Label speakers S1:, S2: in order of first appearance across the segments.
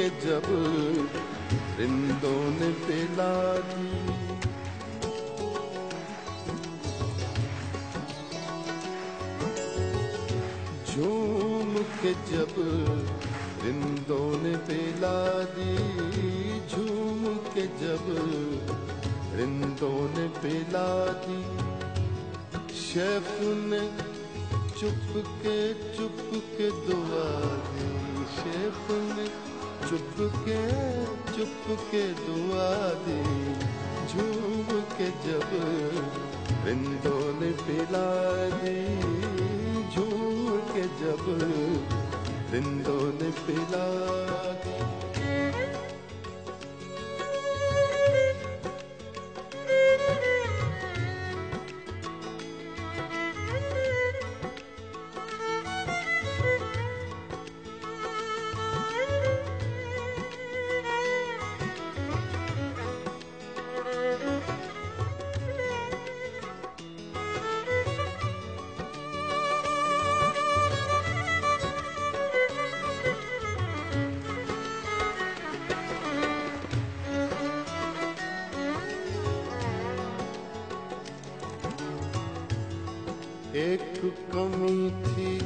S1: के जब रिंदों ने पिला दी। झूम के जब रिंदों ने पिला दी। झूम के जब रिंदों ने पिला दी। शेफ ने चुप के चुप के दुआ दी। शेफ ने चुप के चुप के दुआ दी झूम के जब बिंदो ने पिला दी झूम के जब बिंदो ने पिला दी। एक कमी थी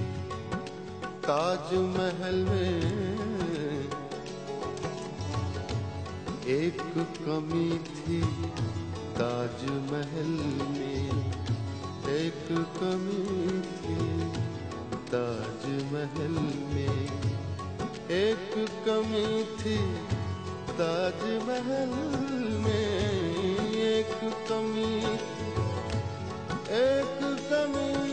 S1: ताजमहल में। एक कमी थी ताजमहल में। एक कमी थी ताजमहल में। एक कमी थी ताजमहल में। एक कमी एक कमी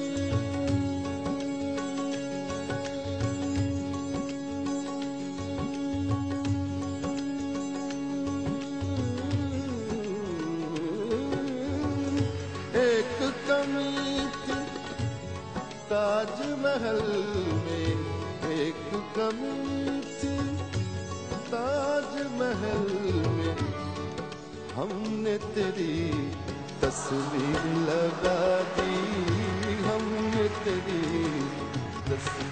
S1: ताजमहल में एक कमी थी ताजमहल में हमने तेरी तस्वीर लगा दी, हमने तेरी तस्वीर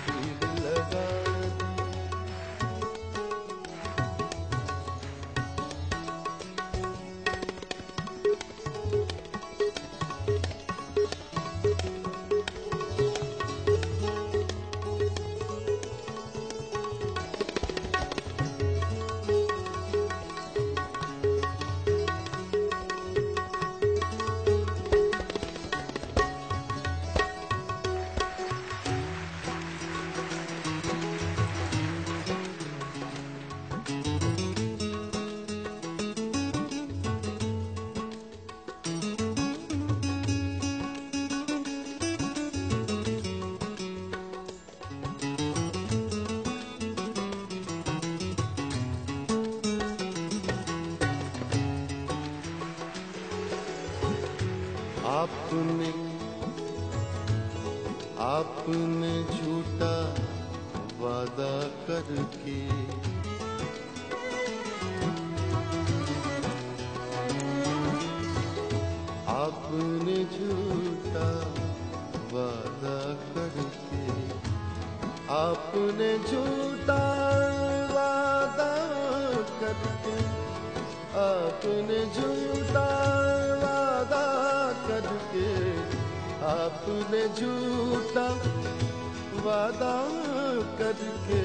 S1: आपने आपने झूठा वादा करके आपने झूठा वादा करके आपने झूठा वादा करके आपने झूठा करके आपने झूठा वादा करके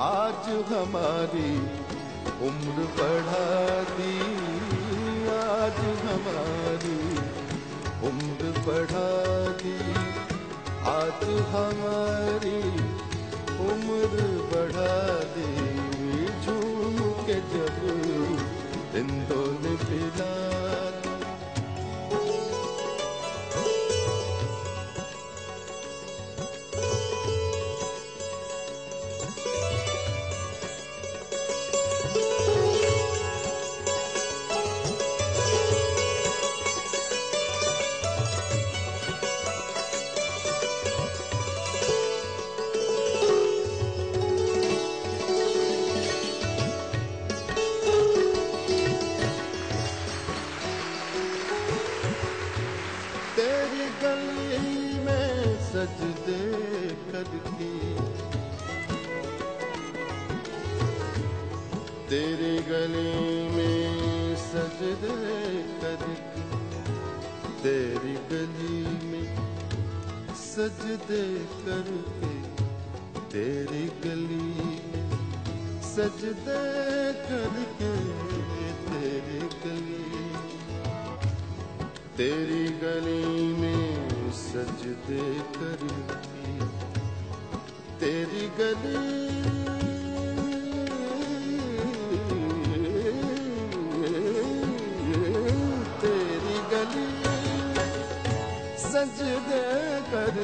S1: आज हमारी उम्र बढ़ा दी। आज हमारी उम्र बढ़ा दी। आज हमारी उम्र बढ़ा दी। झूम के जब रिंदों ने पिला सजदे करके तेरी गली में सजदे करके तेरी गली में सजदे करके तेरी गली तेरी गली में सजदे करके तेरी गली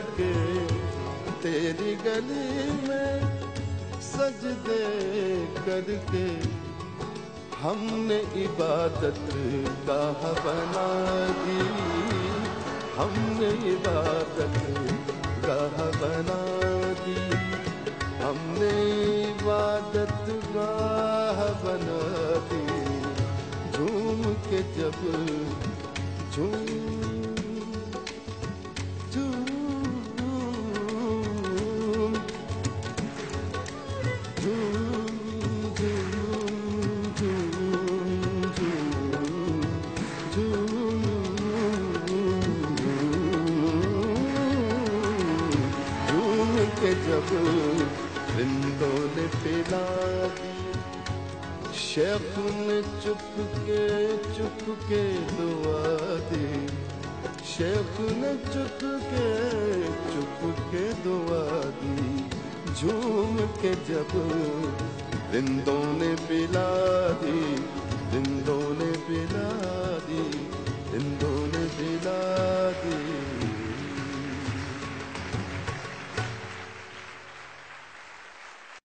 S1: करके तेरी गली में सजदे करके हमने इबादत गाह बना दी। हमने इबादत गाह बना दी। हमने इबादत गाह बना दी। झूम के जब झूम को रिंदों ने पिला दी शेख ने चुपके चुपके दुआ दी शेख ने चुप के चुप के दुआ दी झूम के जब रिंदों ने पिला दी रिंदों ने पिला दी रिंदों ने पिला दी